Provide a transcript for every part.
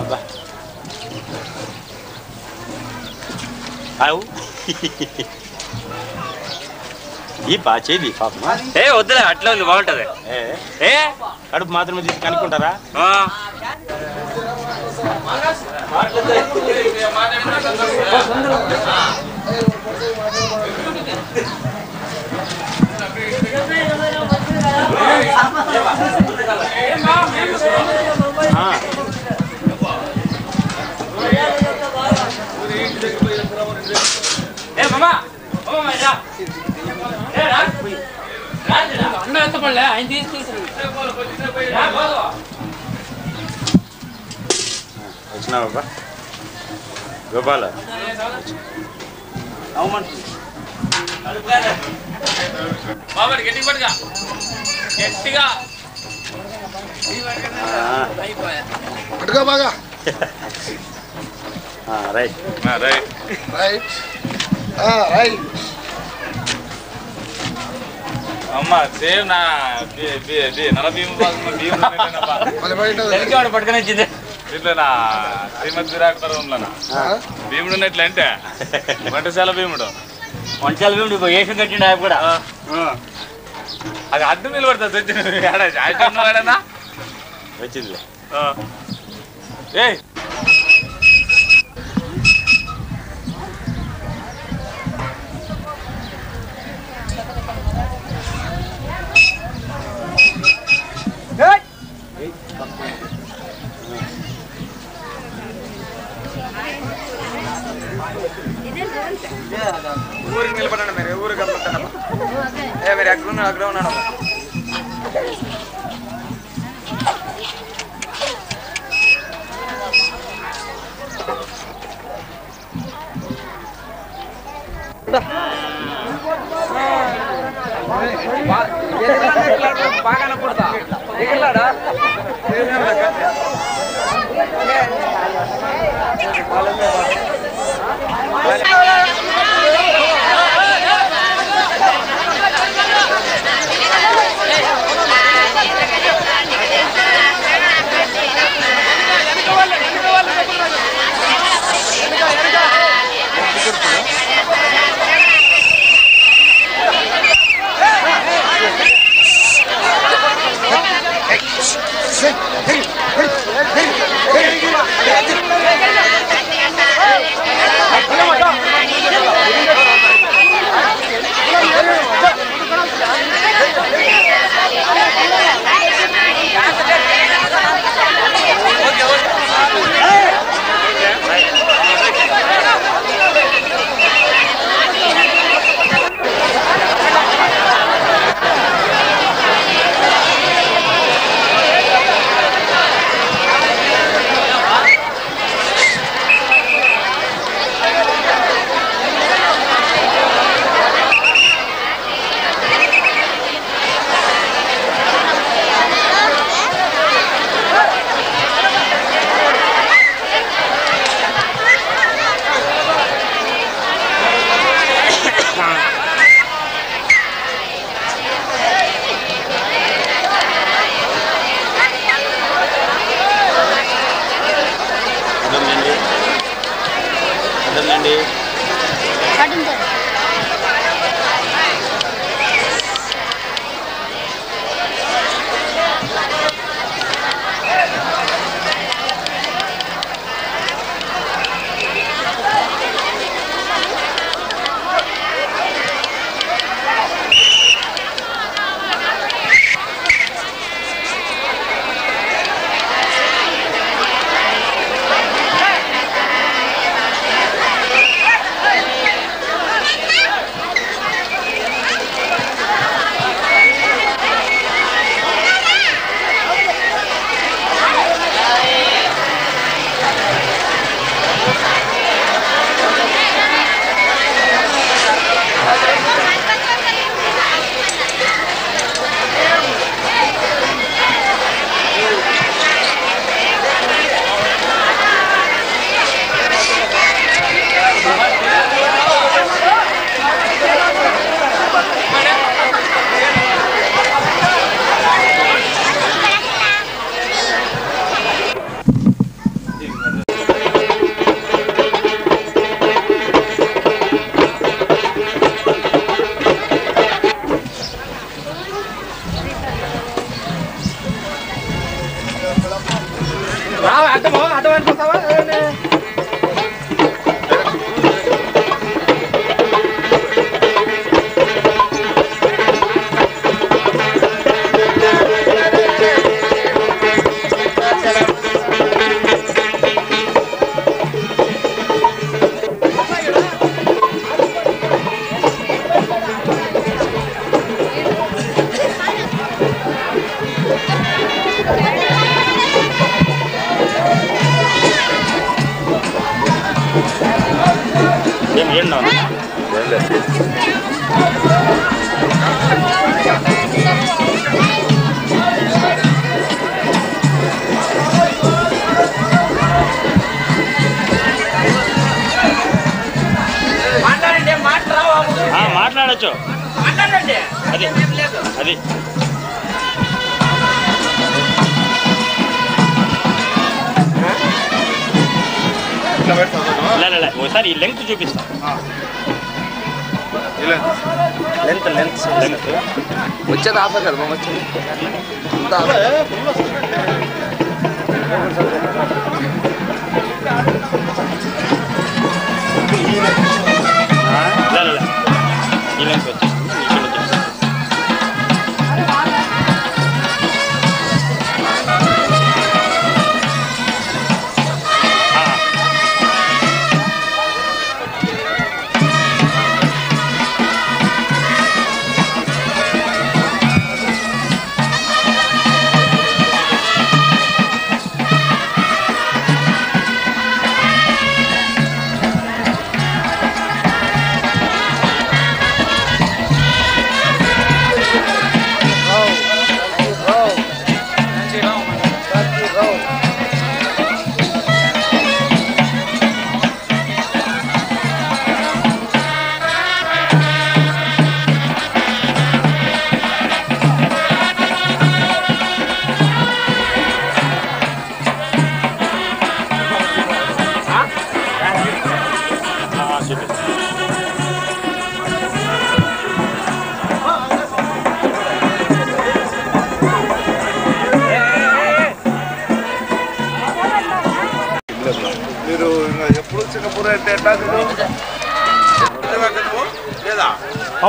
అబ్బా అవు ఈ బాచేది పాపమా ఏ వద్దులే అట్లా ఉంది బాగుంటది. ఏ కడుపు మాత్రమే తీసి కనుక్కుంటారా? ఆ, ఆ, ఏ మామా మామా మరి రా. ఏ రా. రా, పోదు. వచ్చినా బాబా గోపాల బాబాయ్ గట్టిగా పట్టుగా గట్టిగా పట్టుకో బాగా. రైట్. రైట్. రైట్. ఆ, రైట్. అమ్మ సేమ్ నా బి- బి- బి- నల్ల భీము బాగుంది, భీము ఉన్నట్టేనప్పా. మళ్ళీ బయట వెనక్కి వాడు పట్టుకొని వచ్చింది. ఇట్లా నా శ్రీమద్ విరాటపురంలో భీముడు ఉన్నట్లు అంటే? వంటశాల భీముడు. వంటలు మేము వేషం కట్టిండు ఆయన కూడా. అది అడ్డు నిలబడతా వచ్చింది Хотели? Да. Эй! బాగా కనపడతా ఎక్కడాడా ఆ Bye. మాట్లాడచ్చు. మాట్లాడండి. అది అది. లే, లే, లే. ఒకసారి లెంగ్త్ చూపిస్తా. లెంత్ లెంత్ లెంత్ వచ్చేది ఆఫర్ కదా మామ వచ్చేది. ఈ లెంగ్త్ వచ్చేసింది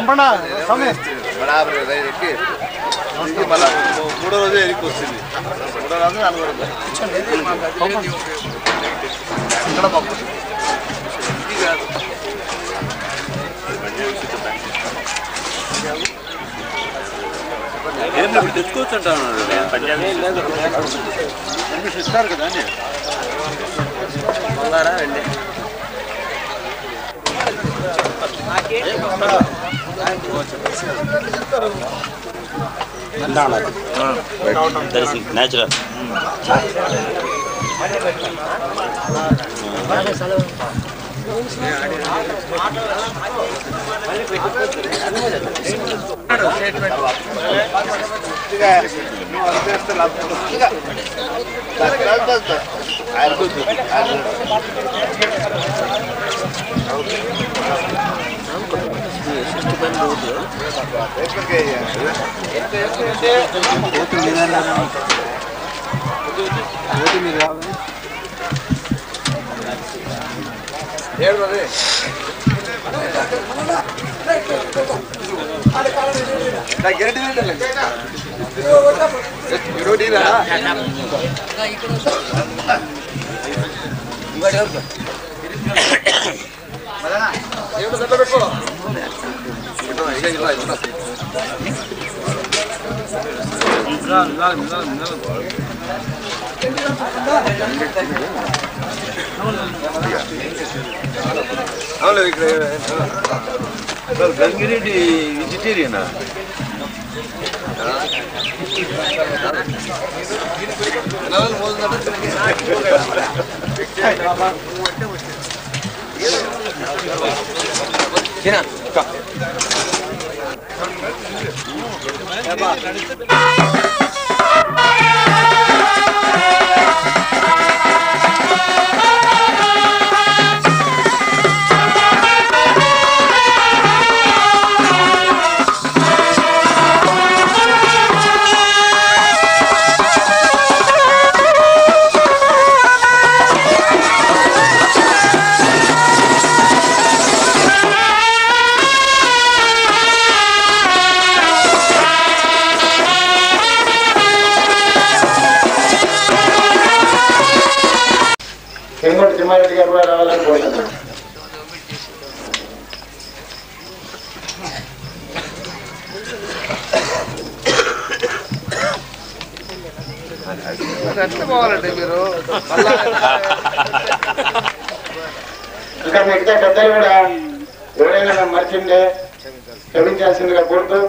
పంపడా బరాబర్ ఎక్కి మూడో రోజే ఎక్కి వస్తుంది మూడో రోజు నాలుగో రోజు ఇక్కడ పంపు ఇది కాదు ఇస్తారు కదా நேச்சுரல் స్టేట్మెంట్ ಬೆಂದೋದು ಬೆಕ್ಕಗೆಯೆ ಅಷ್ಟೇ ಇದೆ ಇದೆ ಓದಿನೇಲ್ಲಾ ಓದಿನೇಲ್ಲಾ ಹೇಳೋದಿ ನಾ Io cosa per po'? Che poi che vai, non passi. Là, là, là, là. Allora, credo. Allora, Gangiri di vegetarian. Allora, molto da ఇక్కడ గంగిరెడ్డి వెజిటేరియనా ఆ కూడా రావాలనుకోండి ఎట్లా పోవాలంటే మీరు ఇంకా మిగతా పెద్దలు కూడా ఎవరైనా మర్చిండే క్షమించాల్సిందిగా కోరుతూ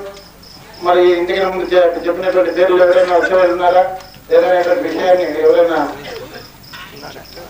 మరి ఇంటికి ముందు చెప్పినటువంటి పేర్లు ఎవరైనా వచ్చేవాళ్ళు ఉన్నారా? ఏదైనా విషయాన్ని ఎవరైనా చూసి చెప్తే బాగుంటుందని అదే, మాట్లాడు. అది వచ్చే వాళ్ళు వస్తారులే. రెడ్డి గారిని రావాలని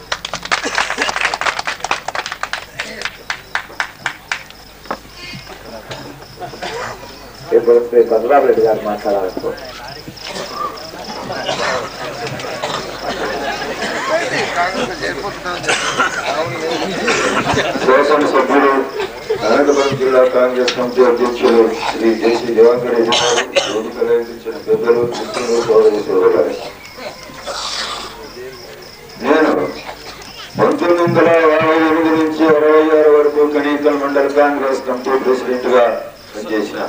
పెట్టుకోవాలి ఇప్పుడు శ్రీ భద్రరామ రెడ్డి గారు మాట్లాడాలనుకో కాంగ్రెస్ శాసనసభ్యులు అనంతపురం జిల్లా కాంగ్రెస్ కమిటీ అధ్యక్షులు శ్రీ జేసీ దివాకర్ రెడ్డి గారు పెద్దలు నేను పంతొమ్మిది వందల అరవై ఎనిమిది నుంచి అరవై ఆరు వరకు కనీకల్ మండల కాంగ్రెస్ కమిటీ ప్రెసిడెంట్గా పనిచేసిన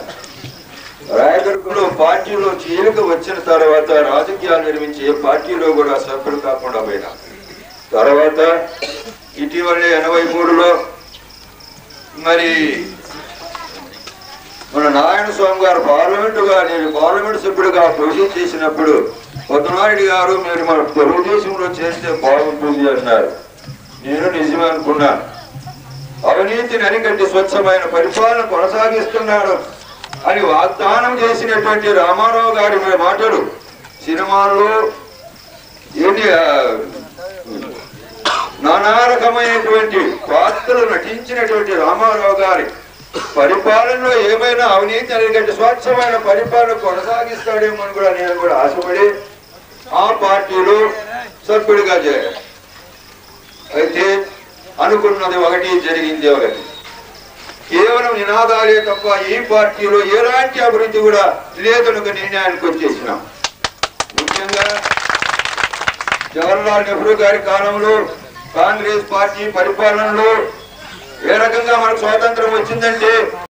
రాయదుర్గంలో పార్టీలో చీలిక వచ్చిన తర్వాత రాజకీయాలు నిర్మించి ఏ పార్టీలో కూడా సభ్యులు కాకుండా పోయినా. తర్వాత ఇటీవలే ఎనభై మూడులో మరి మన నారాయణ స్వామి గారు పార్లమెంటుగా నేను పార్లమెంట్ సభ్యుడిగా పోటీ చేసినప్పుడు పొద్దునాయుడు గారు మీరు మన తెలుగుదేశంలో చేస్తే బాగుంటుంది అన్నారు. నేను నిజమే అనుకున్నాను. అవినీతిని అరికట్టి స్వచ్ఛమైన పరిపాలన కొనసాగిస్తున్నాడు అని వాగ్దానం చేసినటువంటి రామారావు గారి మాటలు సినిమాల్లో ఏంటి నానా రకమైనటువంటి పాత్రలు నటించినటువంటి రామారావు గారి పరిపాలనలో ఏమైనా అవినీతి అనేటువంటి స్వచ్ఛమైన పరిపాలన కొనసాగిస్తాడేమో అని కూడా నేను కూడా ఆశపడి ఆ పార్టీలో సభ్యుడిగా చేయాలి అయితే అనుకున్నది ఒకటి జరిగింది ఒకటి కేవలం నినాదాలే తప్ప ఏ పార్టీలో ఎలాంటి అభివృద్ధి కూడా లేదనుక నిర్ణయానికి వచ్చేసినాం. ముఖ్యంగా జవహర్లాల్ నెహ్రూ గారి కాలంలో కాంగ్రెస్ పార్టీ పరిపాలనలో ఏ రకంగా మనకు స్వాతంత్రం వచ్చిందంటే